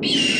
Beep.